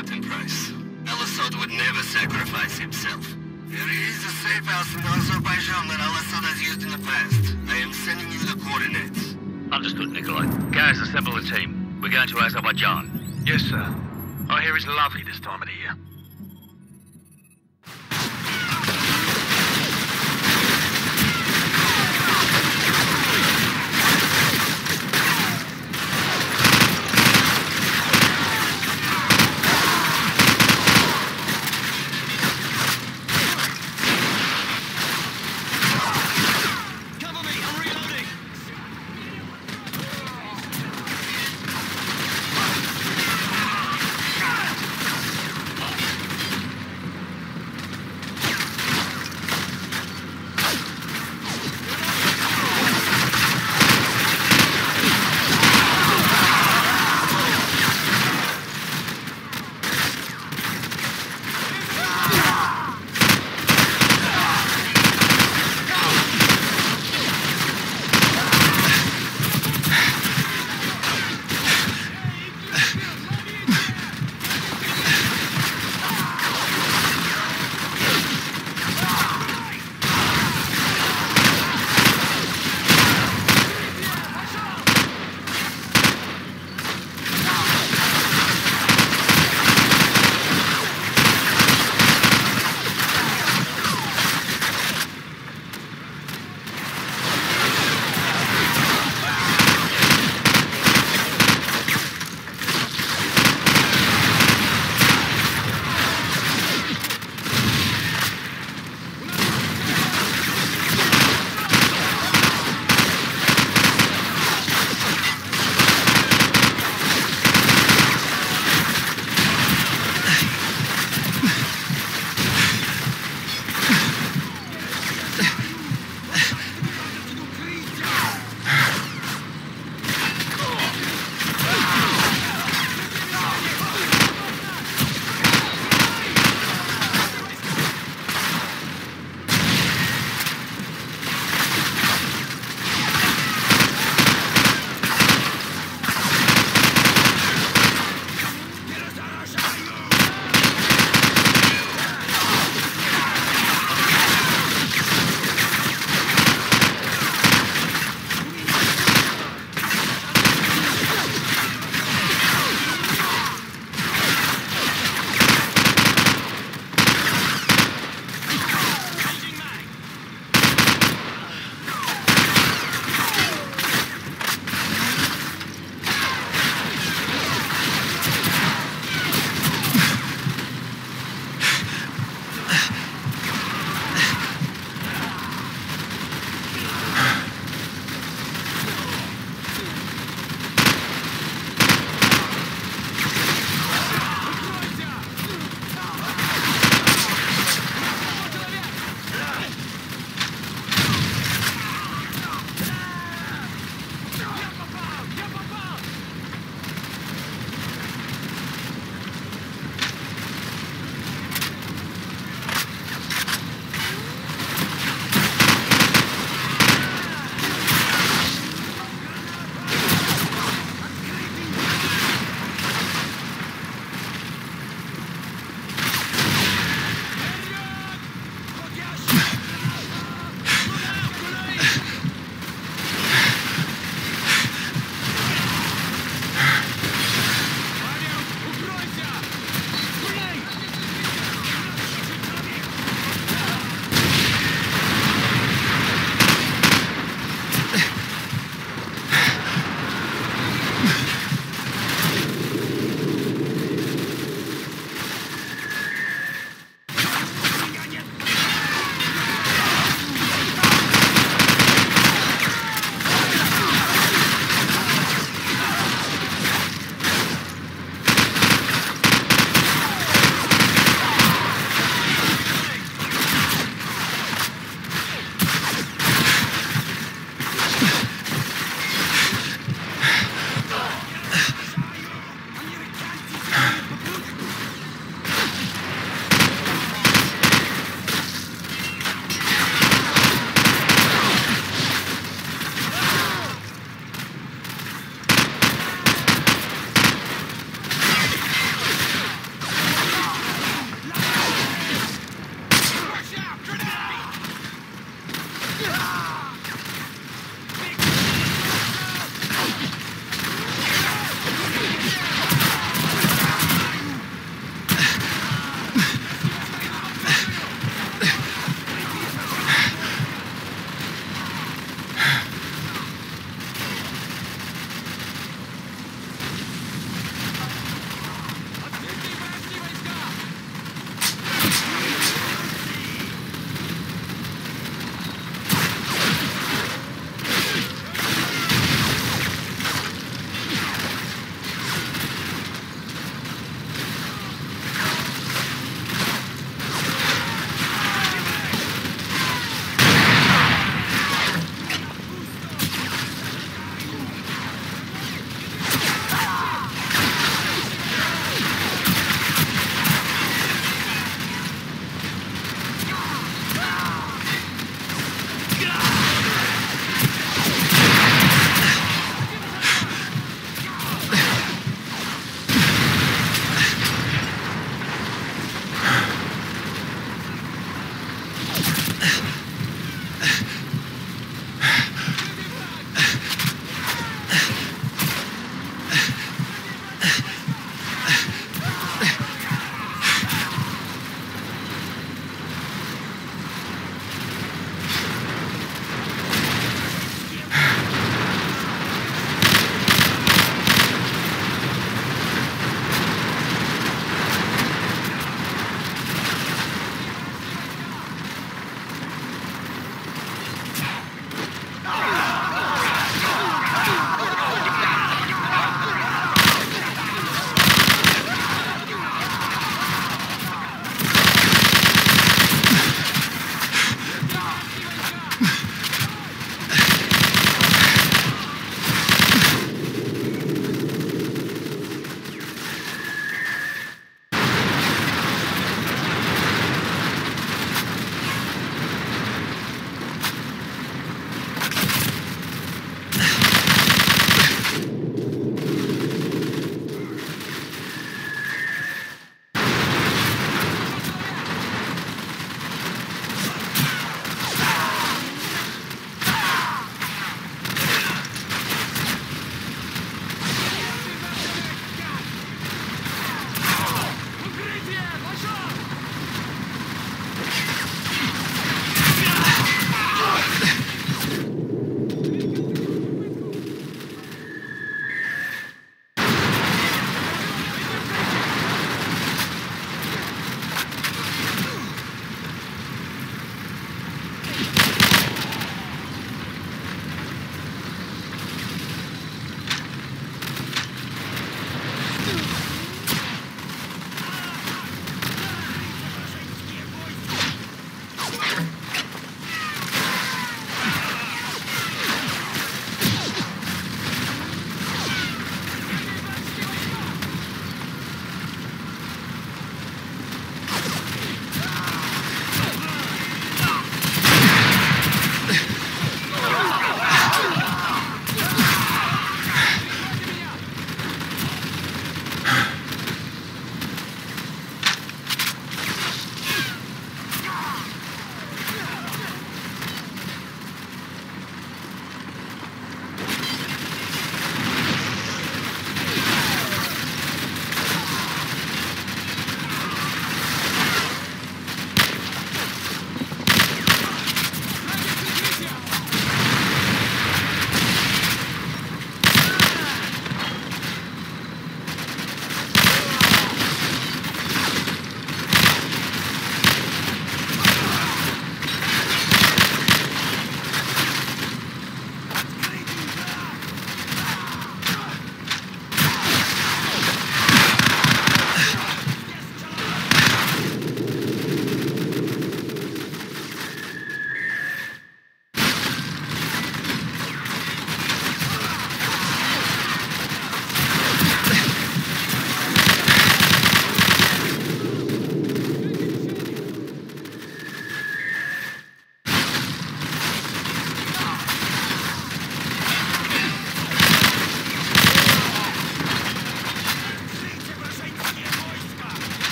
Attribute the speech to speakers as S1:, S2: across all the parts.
S1: coward, Captain Price. Al-Asad would never sacrifice himself. There is a safe house in Azerbaijan that Al-Asad has used in the past. I am sending you the coordinates.
S2: Understood, Nikolai. Gaz, assemble the team. We're going to Azerbaijan.
S3: Yes, sir. I hear it's lovely this time of the year.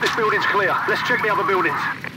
S4: This
S5: building's clear. Let's check the other buildings.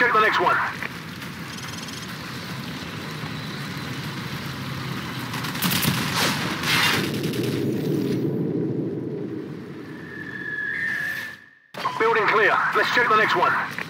S5: Check the next one. Building clear. Let's check the next one.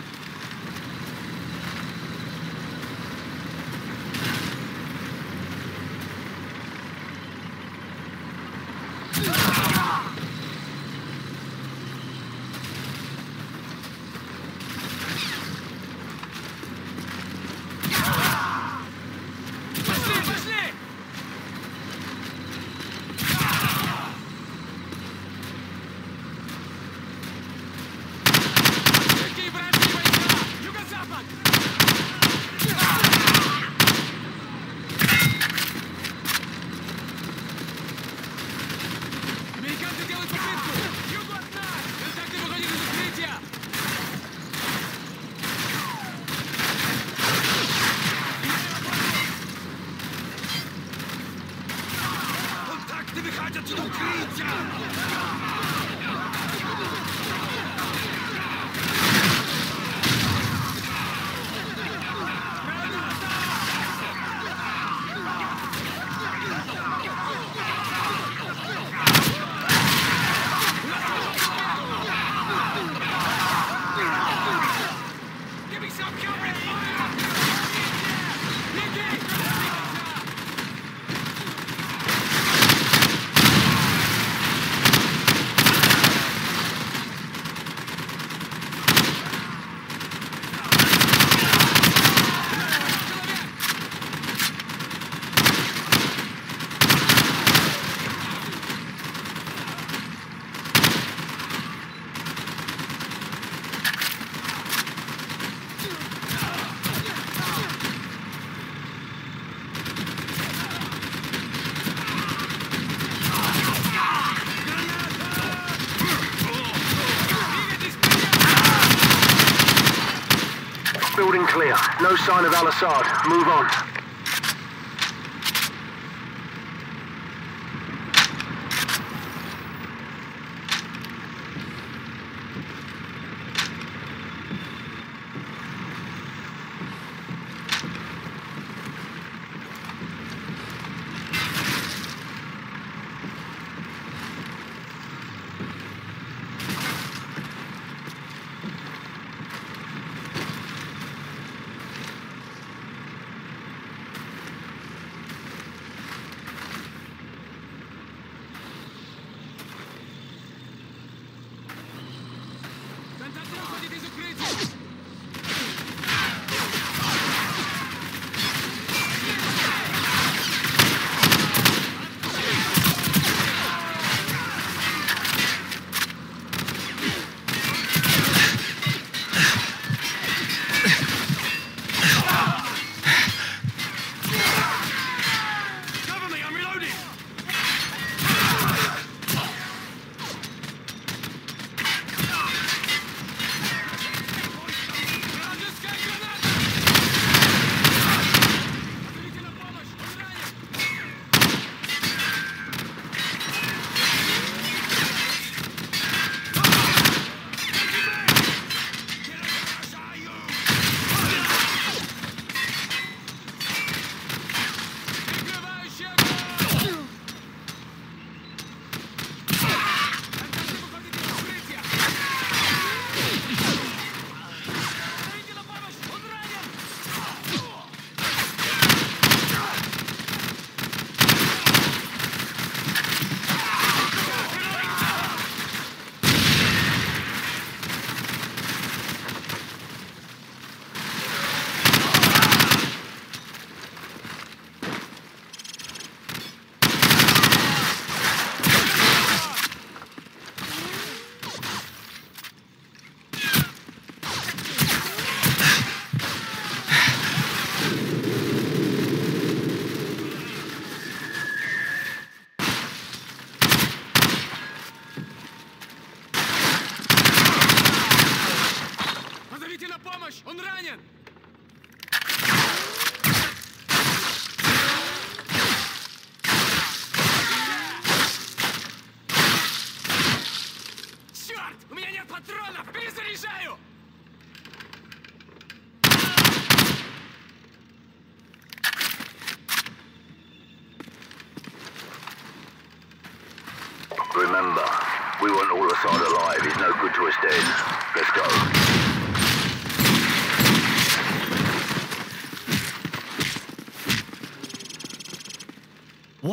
S5: Building clear. No sign of Al-Asad. Move on.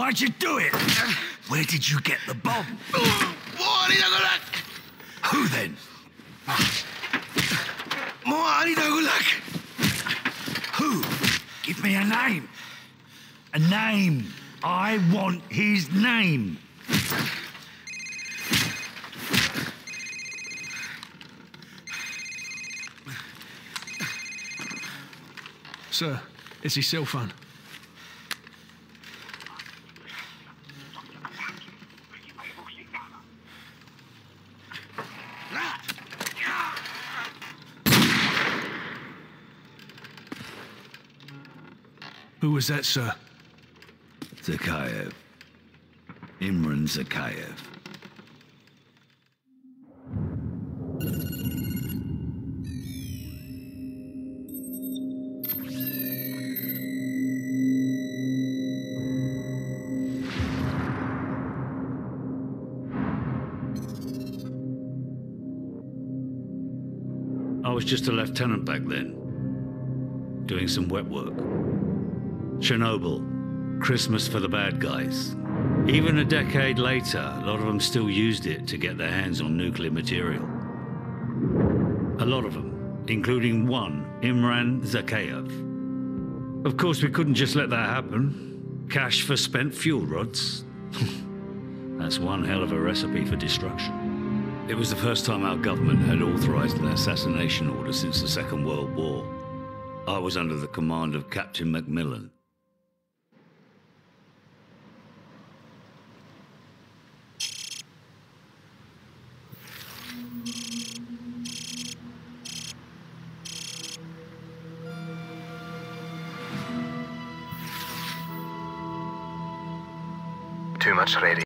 S6: Why'd you do it? Where did you get the bomb? Oh, Who then? Who? Give me a name. A name. I want his name.
S3: Sir, it's his cell phone. Who was that, sir?
S6: Zakhaev. Imran Zakhaev.
S2: I was just a lieutenant back then, doing some wet work. Chernobyl, Christmas for the bad guys. Even a decade later, a lot of them still used it to get their hands on nuclear material. A lot of them, including one, Imran Zakhaev. Of course, we couldn't just let that happen. Cash for spent fuel rods. That's one hell of a recipe for destruction. It was the first time our government had authorized an assassination order since the Second World War. I was under the command of Captain Macmillan.
S5: Ready.